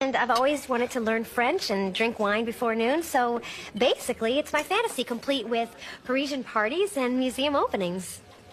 And I've always wanted to learn French and drink wine before noon, so basically it's my fantasy complete with Parisian parties and museum openings.